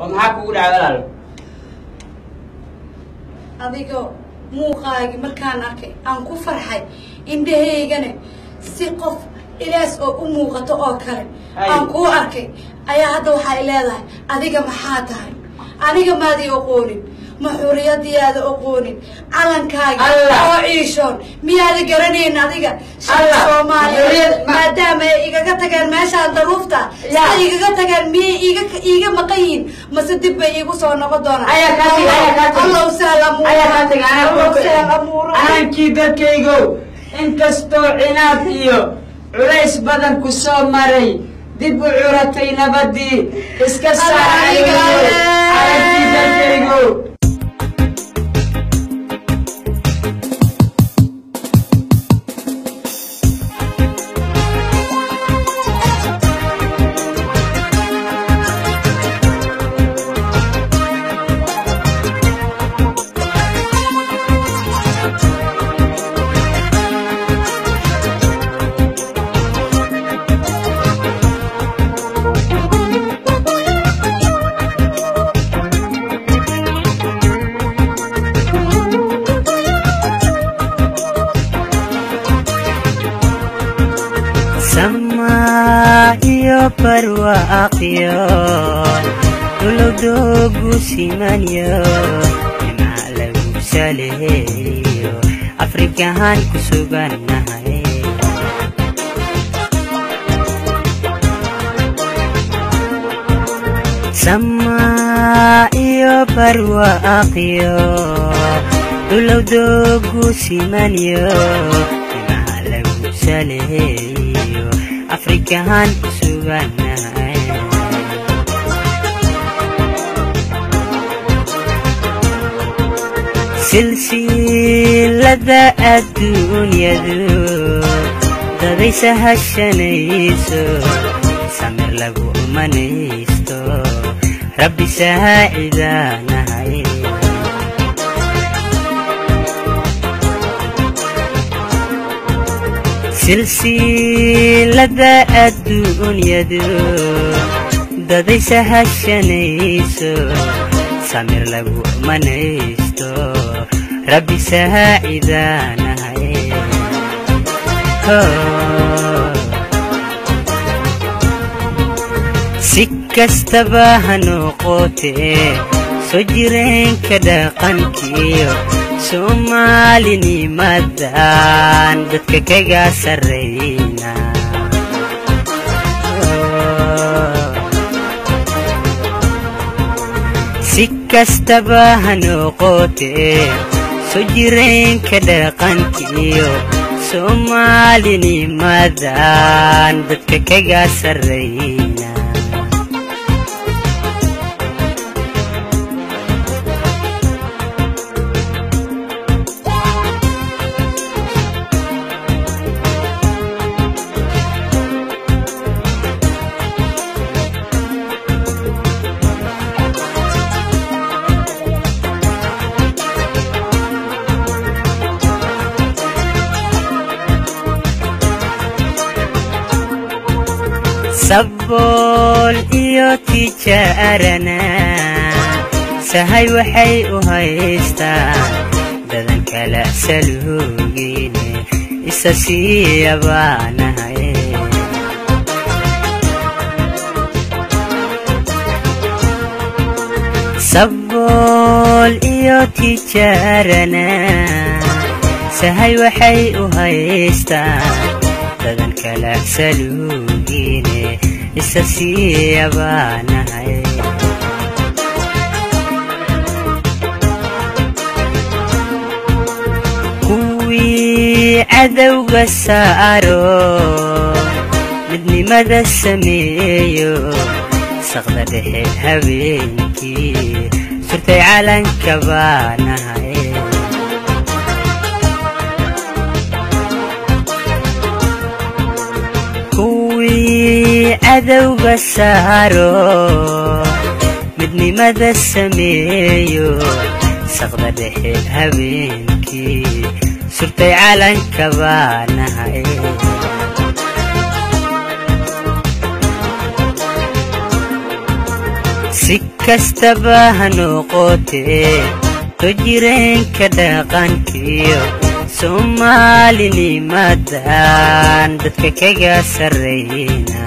oo maxaa kugu dhacay walaal adigoo muuqaagi markaan arkay aan ku farxay indhahaygana si qof ilaas oo u muuqato oo kale aan kuu arkay ayaa hadda waxay leedahay adiga maxaa tahay? Aniga maadii oqoonin ma xuriyadiyaada oqoonin calankaagi Allah. oo ciishoon miyaada garanayn adiga? Shacab maadaama ay igaga tageen meeshaan daruufta. Sida igaga tageen miyay iiga maqan yihiin mase dib bay iigu soo noqon doonaan. Ayaa kaa tegi, ayaa kaa tegi. allow sahla muura ayaa kaa tegay anaa allow kuu sahla muura aankii dadkaygow inkastoo cinaad iyo culays badan ku soo maray dib u curatay nabadii iska saarayay iyo barwaaqyo dhulowdoogu simanyo nimca lagu saleeyo ku sugannahay sama iyo barwaaqyo dhulowdoogu simanyo nimca lagu saleeyo ku silsilada adduunyadu dadaysa hashanayso samir lagu umanaysto rabbi saacidaanahay silsilada adduunyadu dadaysa hashanayso samir lagu manaysto rabbi saacidaanahay si kastaba ha noqotee soo jireenka dhaqankiyo soomaalinimadan dadka kaga sarrayna si kastaba ha noqotee soo jireenka dhaqankiyo soomaalinimadan dadka kaga sarrayna sabool iyo tijaarana sahay waxay u haystaan. Dadan kala saluugine isa siiyabaanahay sabool iyo tijaarana sahay waxay u haystaan. Dadan kala saluugine isa siiyabaanahay kuwii cadowga saaro midnimada sameeyo saqda dhexe habeenkii surtay calanka baanahay cadowga saaro midnimada sameeyo saqda dhexe habeenkii surtay calanka baanahay si kastaba ha noqotee soo jireenka dhaqankiyo soomaalinimadan dadka kaga sarrayna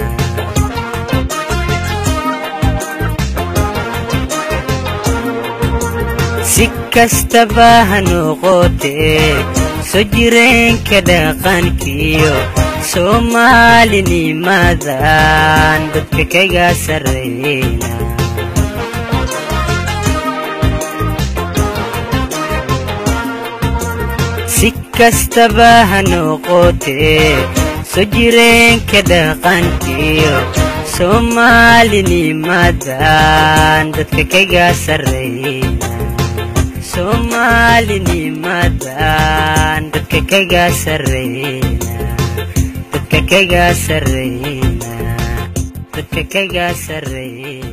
si kastaba ha noqotee soo jireenka dhaqankiyo soomaalinimadan dadka kaga sarrayna si kastaba ha noqotee soo jireenka dhaqankiyo soomaalinimadan dadka kaga sarrayna soomaalinimadan dadka kaga sarrayna dadka kaga sarrayna dadka kaga sarrayna